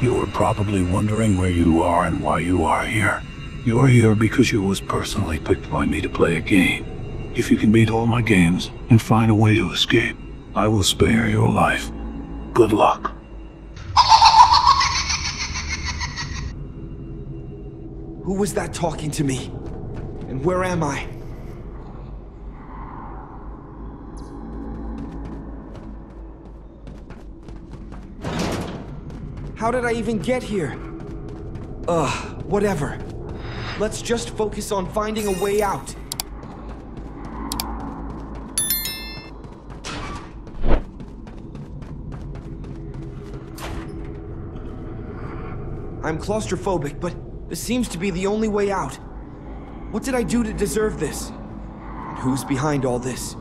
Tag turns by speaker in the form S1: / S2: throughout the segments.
S1: You are probably wondering where you are and why you are here. You are here because you was personally picked by me to play a game. If you can beat all my games and find a way to escape, I will spare your life. Good luck.
S2: Who was that talking to me? And where am I? How did I even get here? Ugh, whatever. Let's just focus on finding a way out. I'm claustrophobic, but this seems to be the only way out. What did I do to deserve this? And who's behind all this?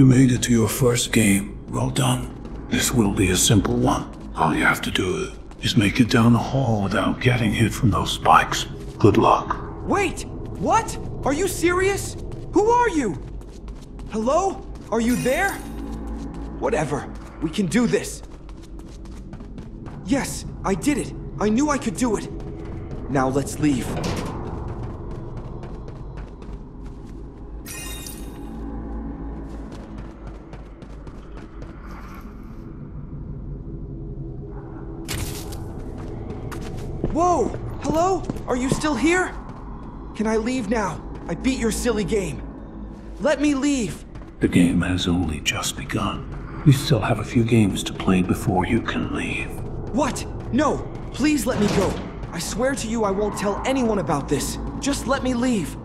S1: You made it to your first game. Well done. This will be a simple one. All you have to do is make it down the hall without getting hit from those spikes. Good luck.
S2: Wait! What? Are you serious? Who are you? Hello? Are you there? Whatever. We can do this. Yes, I did it. I knew I could do it. Now let's leave. Whoa! Hello? Are you still here? Can I leave now? I beat your silly game. Let me leave.
S1: The game has only just begun. You still have a few games to play before you can leave.
S2: What? No! Please let me go. I swear to you I won't tell anyone about this. Just let me leave.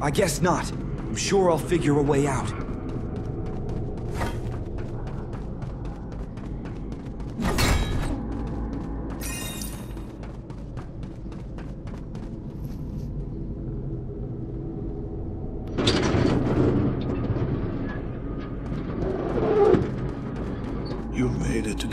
S2: I guess not. I'm sure I'll figure a way out.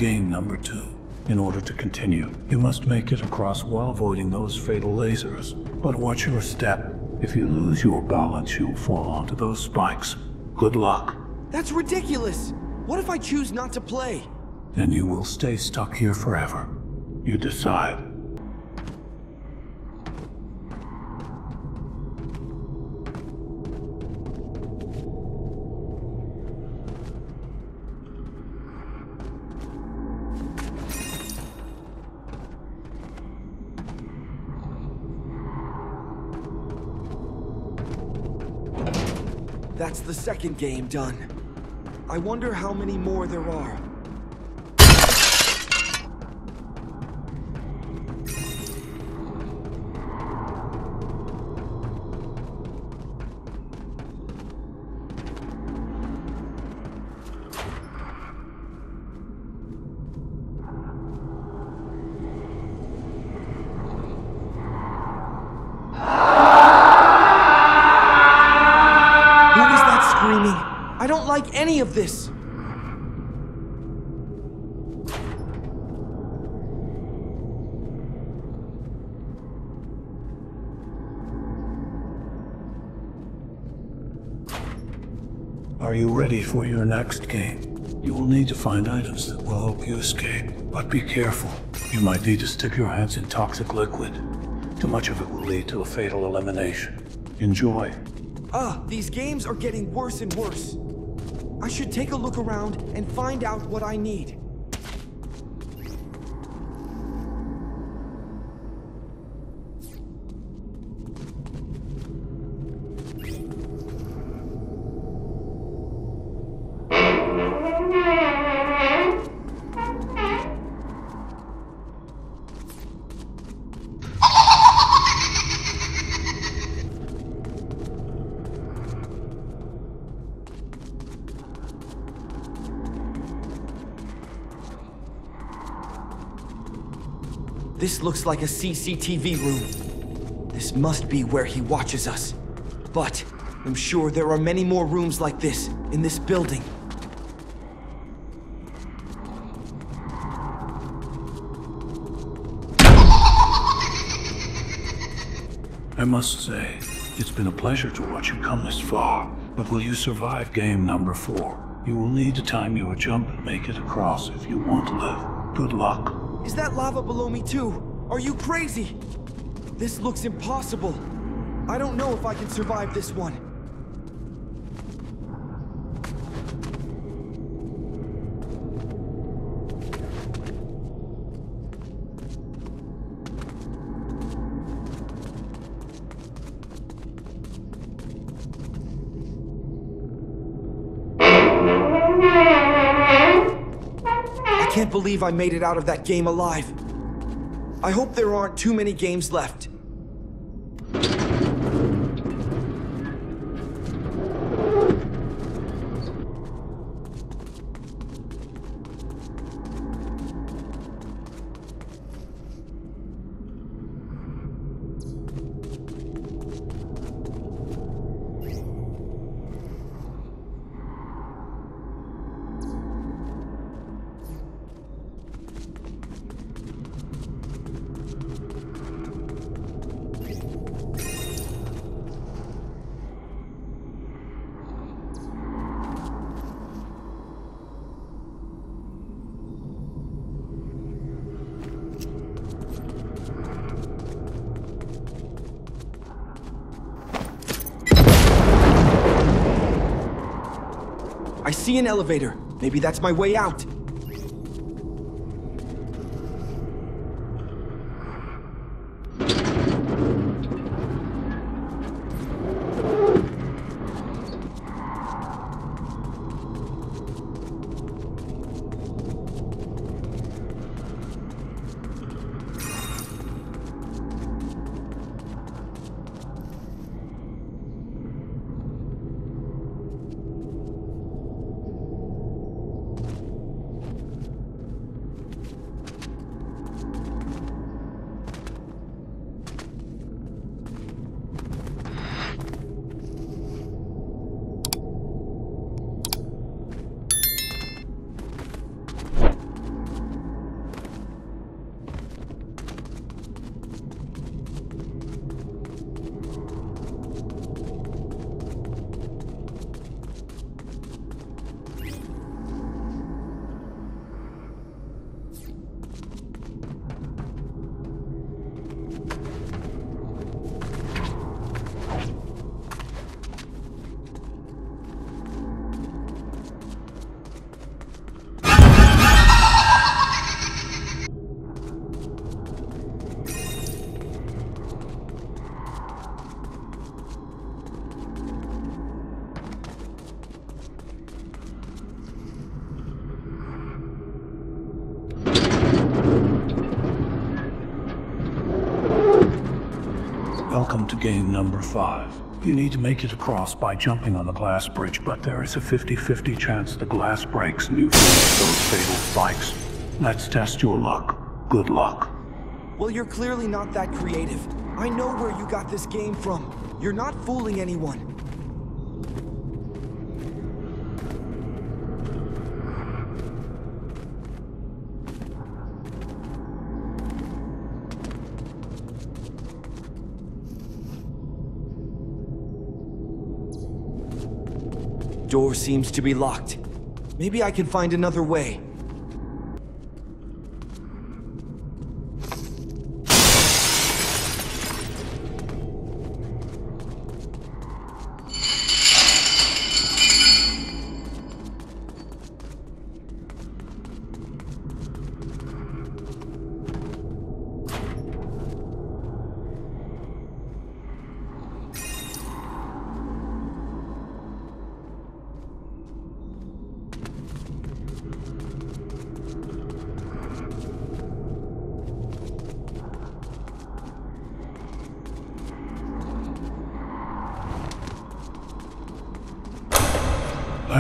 S1: Game number two. In order to continue, you must make it across while avoiding those fatal lasers. But watch your step. If you lose your balance, you'll fall onto those spikes. Good luck.
S2: That's ridiculous! What if I choose not to play?
S1: Then you will stay stuck here forever. You decide.
S2: Second game done. I wonder how many more there are. Screaming? I don't like any of this.
S1: Are you ready for your next game? You will need to find items that will help you escape. But be careful. You might need to stick your hands in toxic liquid. Too much of it will lead to a fatal elimination. Enjoy.
S2: Ah, these games are getting worse and worse. I should take a look around and find out what I need. This looks like a CCTV room. This must be where he watches us. But I'm sure there are many more rooms like this in this building.
S1: I must say, it's been a pleasure to watch you come this far. But will you survive game number four? You will need to time your jump and make it across if you want to live. Good luck.
S2: Is that lava below me too? Are you crazy? This looks impossible. I don't know if I can survive this one. Can't believe I made it out of that game alive. I hope there aren't too many games left. I see an elevator. Maybe that's my way out.
S1: To game number five. You need to make it across by jumping on the glass bridge, but there is a 50-50 chance the glass breaks and you face those fatal spikes. Let's test your luck. Good luck.
S2: Well, you're clearly not that creative. I know where you got this game from. You're not fooling anyone. Door seems to be locked. Maybe I can find another way.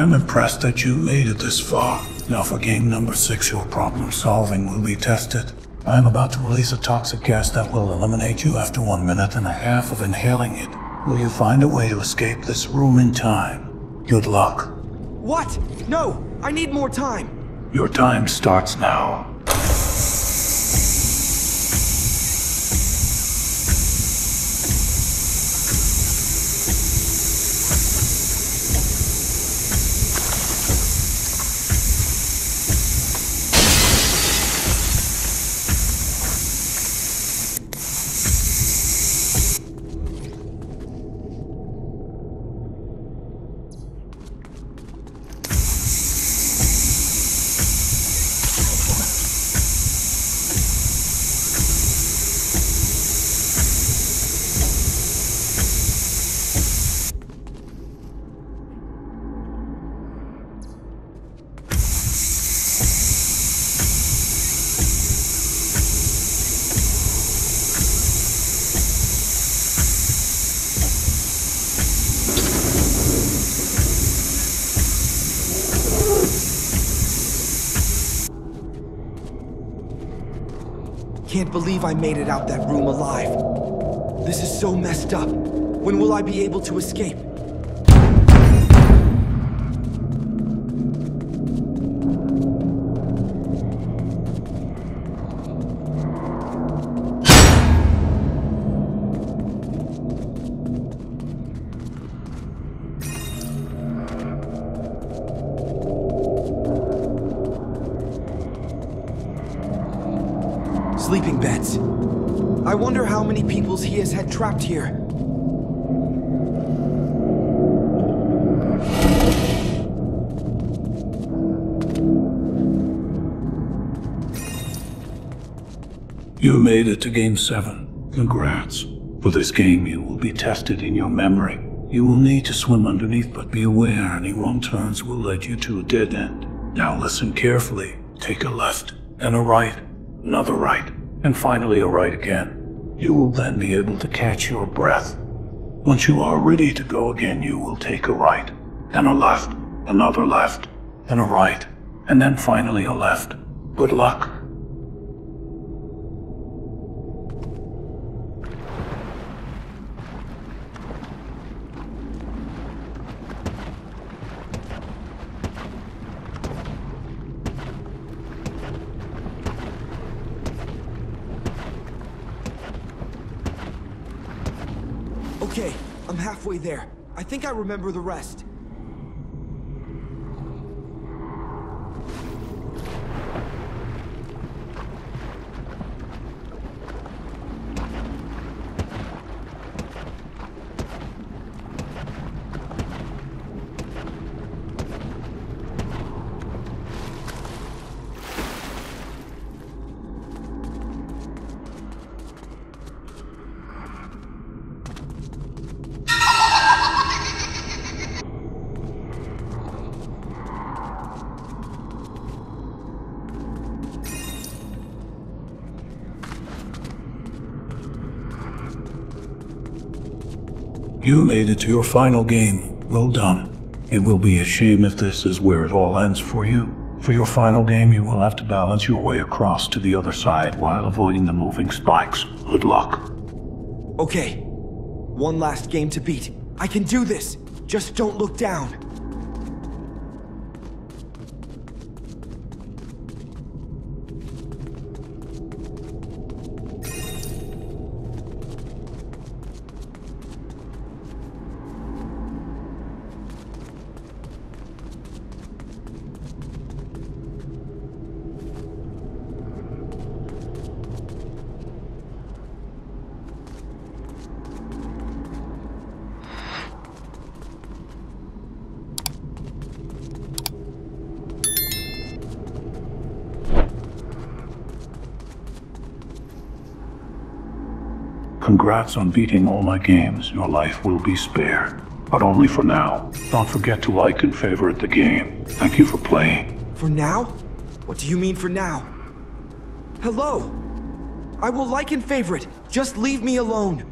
S1: I am impressed that you made it this far. Now for game number six, your problem solving will be tested. I am about to release a toxic gas that will eliminate you after one minute and a half of inhaling it. Will you find a way to escape this room in time? Good luck.
S2: What? No! I need more time!
S1: Your time starts now.
S2: Can't believe I made it out that room alive. This is so messed up. When will I be able to escape? Sleeping beds. I wonder how many peoples he has had trapped here.
S1: You made it to Game 7. Congrats. For this game, you will be tested in your memory. You will need to swim underneath, but be aware any wrong turns will lead you to a dead end. Now listen carefully. Take a left, and a right, another right, and finally a right again. You will then be able to catch your breath. Once you are ready to go again, you will take a right, then a left, another left, then a right, and then finally a left. Good luck.
S2: Okay, I'm halfway there. I think I remember the rest.
S1: You made it to your final game. Well done. It will be a shame if this is where it all ends for you. For your final game, you will have to balance your way across to the other side while avoiding the moving spikes. Good luck.
S2: Okay. One last game to beat. I can do this. Just don't look down.
S1: Congrats on beating all my games. Your life will be spared. But only for now. Don't forget to like and favorite the game. Thank you for playing.
S2: For now? What do you mean for now? Hello? I will like and favorite. Just leave me alone.